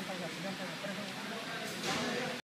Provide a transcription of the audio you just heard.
jump ಆಗಿ jump ಆಗಿ